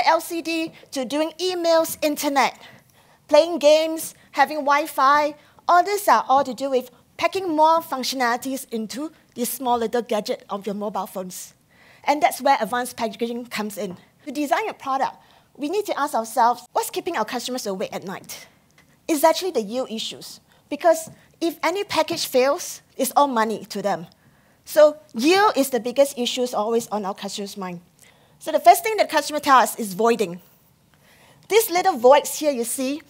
LCD to doing emails, internet, playing games, having Wi-Fi, all these are all to do with packing more functionalities into this small little gadget of your mobile phones. And that's where advanced packaging comes in. To design a product, we need to ask ourselves, what's keeping our customers awake at night? It's actually the yield issues. Because if any package fails, it's all money to them. So yield is the biggest issue always on our customers' mind. So the first thing that customer tell us is voiding. These little voids here you see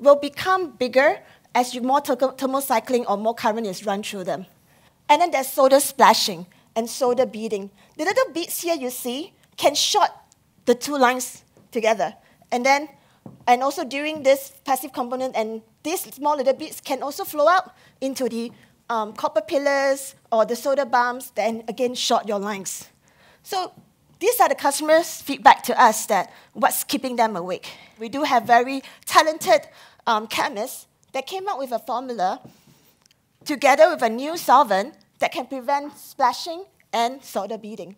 will become bigger as you more thermal cycling or more current is run through them. And then there's solder splashing and solder beading. The little beads here you see can short the two lines together. And then, and also during this passive component, and these small little beads can also flow out into the um, copper pillars or the solder bumps, then again short your lines. So these are the customers' feedback to us that what's keeping them awake. We do have very talented um, chemists that came up with a formula together with a new solvent that can prevent splashing and solder beading.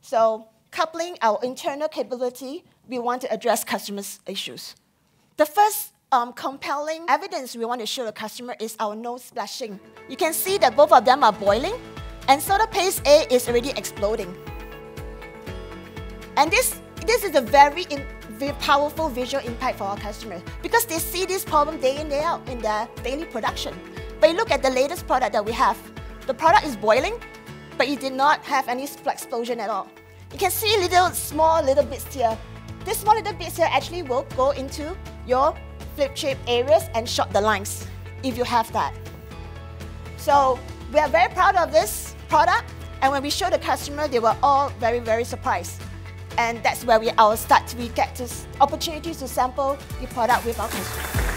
So coupling our internal capability, we want to address customers' issues. The first um, compelling evidence we want to show the customer is our no splashing. You can see that both of them are boiling, and solder paste A is already exploding. And this, this is a very, very powerful visual impact for our customers because they see this problem day in, day out in their daily production. But you look at the latest product that we have. The product is boiling, but it did not have any explosion at all. You can see little small little bits here. These small little bits here actually will go into your flip chip areas and short the lines if you have that. So we are very proud of this product and when we show the customer, they were all very, very surprised. And that's where we our start, we get opportunities to sample the product with our customers.